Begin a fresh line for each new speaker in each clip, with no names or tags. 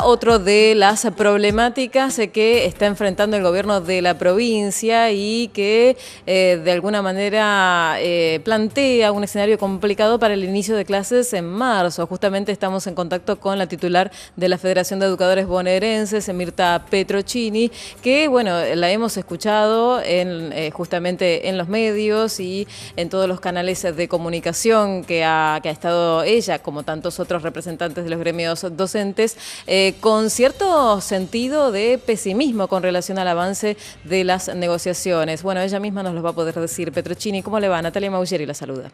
Otro de las problemáticas que está enfrentando el gobierno de la provincia y que eh, de alguna manera eh, plantea un escenario complicado para el inicio de clases en marzo. Justamente estamos en contacto con la titular de la Federación de Educadores Bonaerenses, Mirta Petrocini, que bueno, la hemos escuchado eh, justamente en los medios y en todos los canales de comunicación que ha estado ella, como tantos otros representantes de los gremios docentes. Eh, con cierto sentido de pesimismo con relación al avance de las negociaciones. Bueno, ella misma nos lo va a poder decir. Petrochini, ¿cómo le va? Natalia Maugeri la saluda.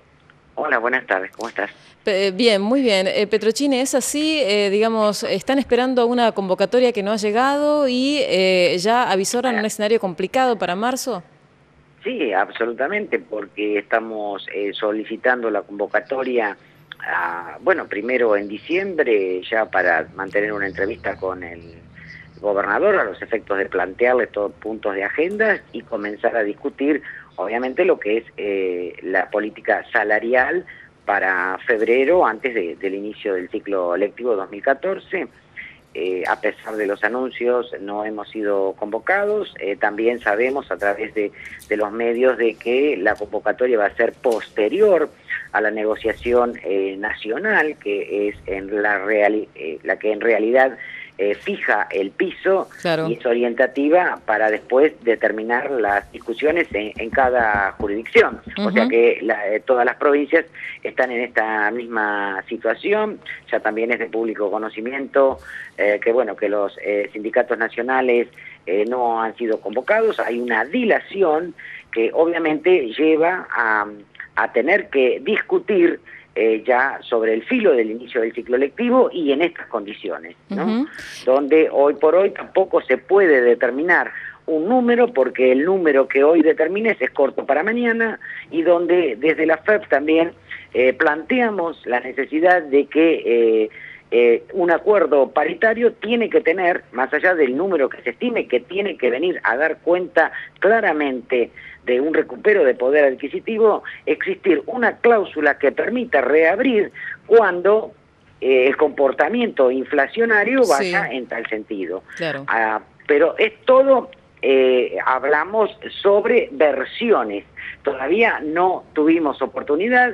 Hola, buenas tardes, ¿cómo estás?
Bien, muy bien. Eh, Petrochini, ¿es así? Eh, digamos, están esperando una convocatoria que no ha llegado y ya avisoran un escenario complicado para marzo.
Sí, absolutamente, porque estamos solicitando la convocatoria bueno, primero en diciembre, ya para mantener una entrevista con el gobernador a los efectos de plantearle todos puntos de agenda y comenzar a discutir, obviamente, lo que es eh, la política salarial para febrero, antes del inicio del ciclo lectivo 2014. Eh, a pesar de los anuncios, no hemos sido convocados. Eh, también sabemos a través de, de, los medios de que la convocatoria va a ser posterior a la negociación eh, nacional, que es en la, eh, la que en realidad eh, fija el piso y es orientativa para después determinar las discusiones en, cada jurisdicción. O sea que todas las provincias están en esta misma situación. Ya también es de público conocimiento que bueno que los sindicatos nacionales no han sido convocados. Hay una dilación que obviamente lleva a a tener que discutir eh, ya sobre el filo del inicio del ciclo lectivo y en estas condiciones, ¿no? Donde hoy por hoy tampoco se puede determinar un número porque el número que hoy determines es corto para mañana y donde desde la FEP también eh, planteamos la necesidad de que eh, eh, un acuerdo paritario tiene que tener, más allá del número que se estime, que tiene que venir a dar cuenta claramente de un recupero de poder adquisitivo, existir una cláusula que permita reabrir cuando eh, el comportamiento inflacionario vaya en tal sentido. Ah, pero es todo, eh, hablamos sobre versiones. Todavía no tuvimos oportunidad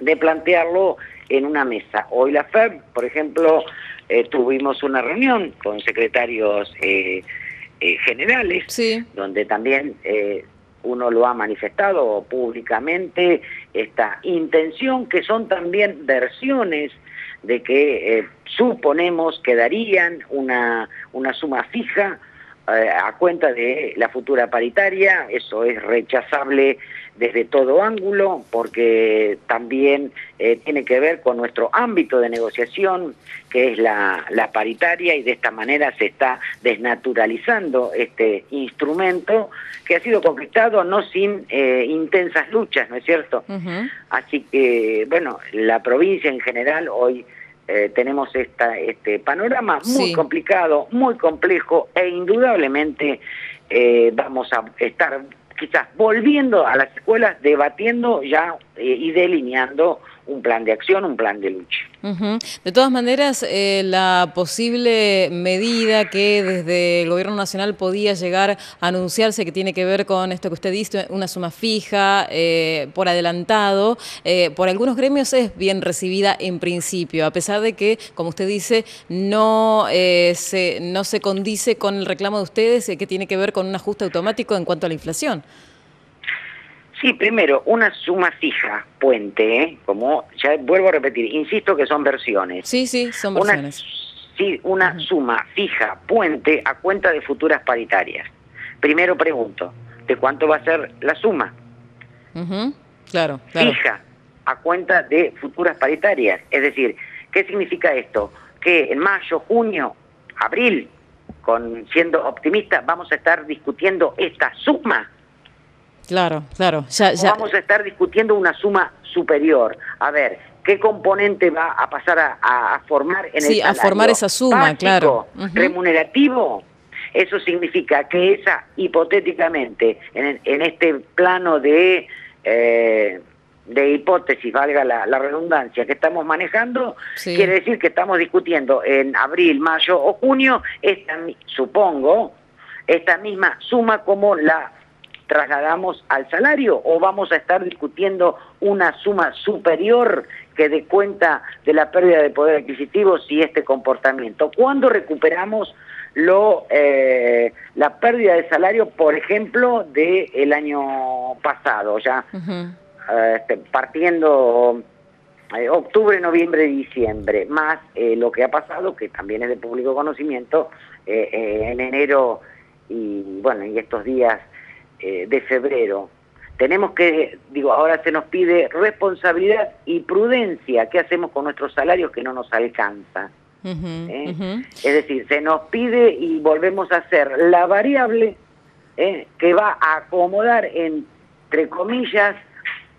de plantearlo en una mesa. Hoy la FEB, por ejemplo, eh, tuvimos una reunión con secretarios eh, eh, generales, donde también uno lo ha manifestado públicamente, esta intención, que son también versiones de que suponemos que darían una, una suma fija a cuenta de la futura paritaria, eso es rechazable desde todo ángulo, porque también eh, tiene que ver con nuestro ámbito de negociación, que es la, paritaria, y de esta manera se está desnaturalizando este instrumento que ha sido conquistado no sin eh, intensas luchas, ¿no es cierto? Así que, bueno, la provincia en general hoy... Eh, tenemos esta, este panorama muy complicado, muy complejo e indudablemente vamos a estar quizás volviendo a las escuelas, debatiendo ya eh, y delineando un plan de acción, un plan de lucha.
De todas maneras, eh, la posible medida que desde el Gobierno Nacional podía llegar a anunciarse, que tiene que ver con esto que usted dice, una suma fija eh, por adelantado, por algunos gremios es bien recibida en principio, a pesar de que, como usted dice, no, se, no se condice con el reclamo de ustedes, que tiene que ver con un ajuste automático en cuanto a la inflación.
Sí, primero, una suma fija, puente, ¿eh? como ya vuelvo a repetir, insisto que son versiones.
Sí, sí, son versiones.
sí, una suma fija, puente, a cuenta de futuras paritarias. Primero pregunto, ¿de cuánto va a ser la suma?
claro,
claro. Fija, a cuenta de futuras paritarias. Es decir, ¿qué significa esto? Que en mayo, junio, abril, con siendo optimista, vamos a estar discutiendo esta suma
Claro, claro.
Ya, ya. Vamos a estar discutiendo una suma superior. A ver, ¿qué componente va a pasar a, formar en
sí,
el
a formar esa suma, claro.
Remunerativo. Eso significa que esa, hipotéticamente, en, este plano de, eh, de hipótesis, valga la, redundancia, que estamos manejando, quiere decir que estamos discutiendo en abril, mayo o junio, esta, supongo, esta misma suma como la trasladamos al salario o vamos a estar discutiendo una suma superior que dé cuenta de la pérdida de poder adquisitivo si este comportamiento. ¿Cuándo recuperamos lo eh, la pérdida de salario, por ejemplo, del año pasado, ya este, partiendo eh, octubre, noviembre, diciembre, más eh, lo que ha pasado, que también es de público conocimiento, en enero y bueno, y estos días de febrero. Tenemos que, digo, ahora se nos pide responsabilidad y prudencia. ¿Qué hacemos con nuestros salarios que no nos alcanza? ¿Eh? Es decir, se nos pide y volvemos a hacer la variable ¿eh? que va a acomodar, entre comillas,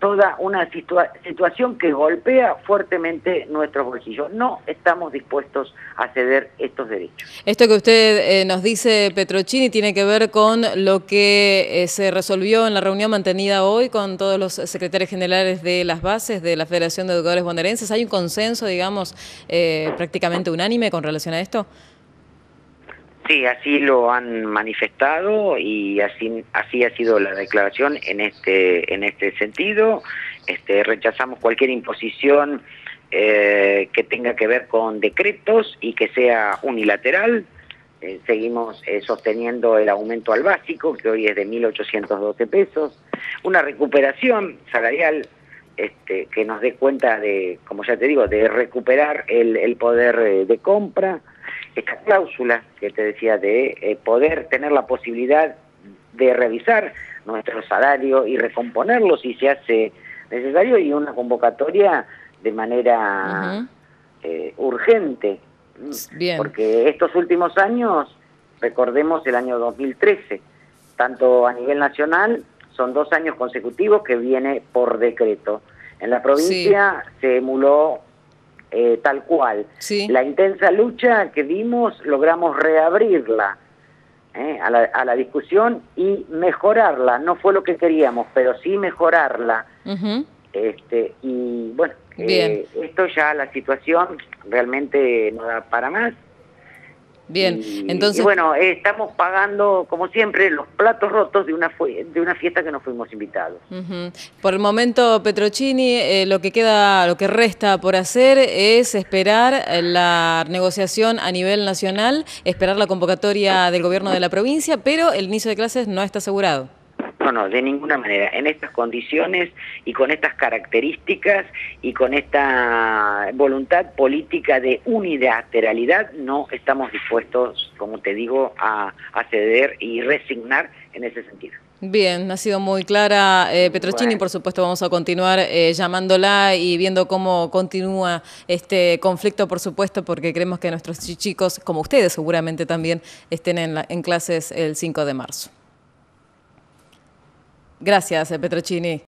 toda una situación que golpea fuertemente nuestros bolsillos. No estamos dispuestos a ceder estos derechos.
Esto que usted eh, nos dice, Petrochini, tiene que ver con lo que eh, se resolvió en la reunión mantenida hoy con todos los secretarios generales de las bases de la Federación de Educadores Bonaerenses. ¿Hay un consenso, digamos, eh, prácticamente unánime con relación a esto?
Sí, así lo han manifestado y así así ha sido la declaración en este en este sentido. Este, rechazamos cualquier imposición eh, que tenga que ver con decretos y que sea unilateral. Eh, seguimos eh, sosteniendo el aumento al básico, que hoy es de 1.812 pesos, una recuperación salarial este, que nos dé cuenta de, como ya te digo, de recuperar el, el poder de compra, esta cláusula que te decía de eh, poder tener la posibilidad de revisar nuestro salario y recomponerlo si se hace necesario y una convocatoria de manera eh, urgente. Porque estos últimos años, recordemos el año 2013, tanto a nivel nacional, son dos años consecutivos que viene por decreto. En la provincia se emuló eh, tal cual. La intensa lucha que dimos, logramos reabrirla eh, a, la, a, la, discusión y mejorarla. No fue lo que queríamos, pero sí mejorarla. este Y bueno, eh, esto ya la situación realmente no da para más.
Bien, entonces...
bueno, estamos pagando, como siempre, los platos rotos de una, de una fiesta que no fuimos invitados.
Por el momento, Petrocini, eh, lo que queda, lo que resta por hacer es esperar la negociación a nivel nacional, esperar la convocatoria del gobierno de la provincia, pero el inicio de clases no está asegurado.
No, no, de ninguna manera. En estas condiciones y con estas características y con esta voluntad política de unilateralidad, no estamos dispuestos, como te digo, a, ceder y resignar en ese sentido.
Bien, ha sido muy clara eh, Petrochini, por supuesto vamos a continuar eh, llamándola y viendo cómo continúa este conflicto, por supuesto, porque creemos que nuestros chicos, como ustedes seguramente también, estén en, en clases el 5 de marzo. Gracias, Petrocini.